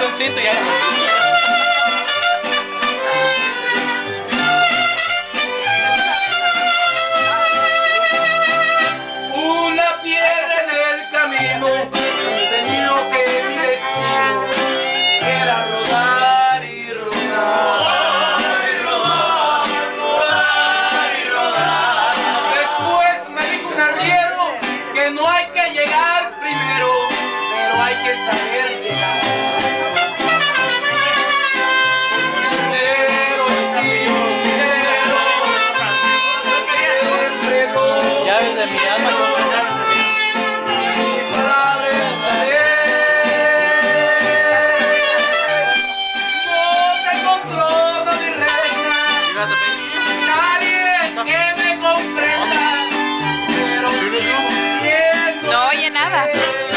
ya. Una piedra en el camino me enseñó que mi destino era rodar y rodar. y rodar, rodar y rodar. Después me dijo un arriero que no hay que llegar primero, pero hay que saber reina, nadie que me comprenda, pero No oye nada.